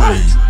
dream.